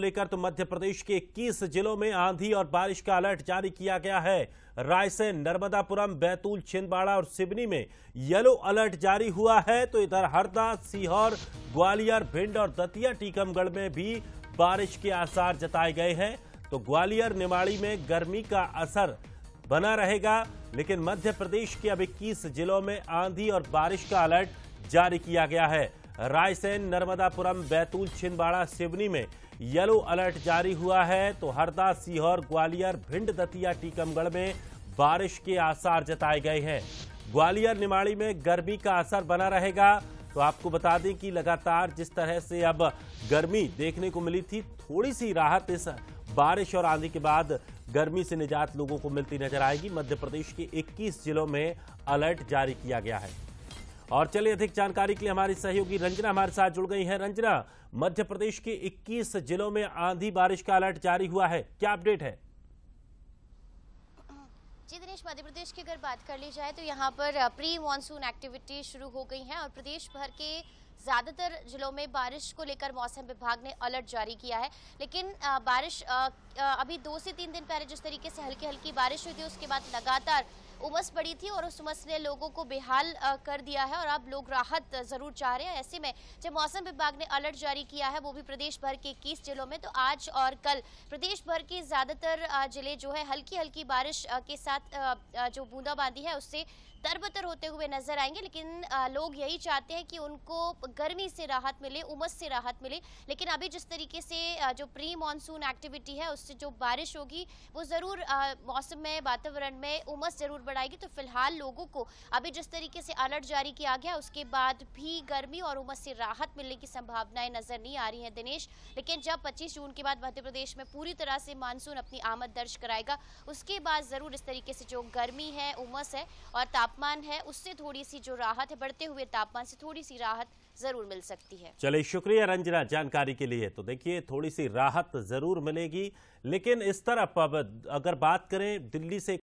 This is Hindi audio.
लेकर तो मध्य प्रदेश के 21 जिलों में आंधी और बारिश का अलर्ट जारी किया गया है। रायसेन, नर्मदापुरम, बैतूल, छिंदवाड़ा और सिवनी में येलो अलर्ट जारी हुआ है। तो इधर हरदा, सीहोर, ग्वालियर, भिंड और दतिया, टीकमगढ़ में भी बारिश के आसार जताए गए हैं। तो ग्वालियर निमाड़ी में गर्मी का असर बना रहेगा, लेकिन मध्य प्रदेश के अब इक्कीस जिलों में आंधी और बारिश का अलर्ट जारी किया गया है। रायसेन, नर्मदापुरम, बैतूल, छिंदवाड़ा, सिवनी में येलो अलर्ट जारी हुआ है। तो हरदा, सीहोर, ग्वालियर, भिंड, दतिया, टीकमगढ़ में बारिश के आसार जताए गए हैं। ग्वालियर, निमाड़ी में गर्मी का असर बना रहेगा। तो आपको बता दें कि लगातार जिस तरह से अब गर्मी देखने को मिली थी थोड़ी सी राहत इस बारिश और आंधी के बाद गर्मी से निजात लोगों को मिलती नज़र आएगी। मध्य प्रदेश के 21 जिलों में अलर्ट जारी किया गया है। और चलिए अधिक जानकारी के लिए हमारी सहयोगी रंजना हमारे साथ जुड़ गई हैं। रंजना मध्य प्रदेश के 21 जिलों में आंधी बारिश का अलर्ट जारी हुआ है। क्या अपडेट है? जी दिनेश मध्य प्रदेश की अगर बात कर ली जाए तो यहाँ पर प्री मानसून एक्टिविटी शुरू हो गई है और प्रदेश भर के ज़्यादातर जिलों में बारिश को लेकर मौसम विभाग ने अलर्ट जारी किया है। लेकिन बारिश अभी दो से तीन दिन पहले जिस तरीके से हल्की हल्की बारिश हुई थी, उसके बाद लगातार उमस पड़ी थी और उस उमस ने लोगों को बेहाल कर दिया है और अब लोग राहत ज़रूर चाह रहे हैं। ऐसे में जब मौसम विभाग ने अलर्ट जारी किया है, वो भी प्रदेश भर के इक्कीस जिलों में तो आज और कल प्रदेश भर के ज़्यादातर ज़िले जो है हल्की हल्की बारिश के साथ जो बूंदाबांदी है, उससे तरबतर होते हुए नज़र आएँगे। लेकिन लोग यही चाहते हैं कि उनको गर्मी से राहत मिले, उमस से राहत मिले। लेकिन अभी जिस तरीके से जो प्री मानसून एक्टिविटी है, उससे जो बारिश होगी, वो ज़रूर मौसम में, वातावरण में उमस ज़रूर बढ़ाएगी तो फ़िलहाल लोगों को अभी जिस तरीके से अलर्ट जारी किया गया, उसके बाद भी गर्मी और उमस से राहत मिलने की संभावनाएँ नज़र नहीं आ रही है, दिनेश। लेकिन जब पच्चीस जून के बाद मध्य प्रदेश में पूरी तरह से मानसून अपनी आमद दर्ज कराएगा, उसके बाद ज़रूर इस तरीके से जो गर्मी है, उमस है और तापमान है, उससे थोड़ी सी जो राहत है, बढ़ते हुए तापमान से थोड़ी सी राहत ज़रूर मिल सकती है। चलिए, शुक्रिया रंजना जानकारी के लिए। तो देखिए, थोड़ी सी राहत ज़रूर मिलेगी, लेकिन इस तरफ़ अगर बात करें, दिल्ली से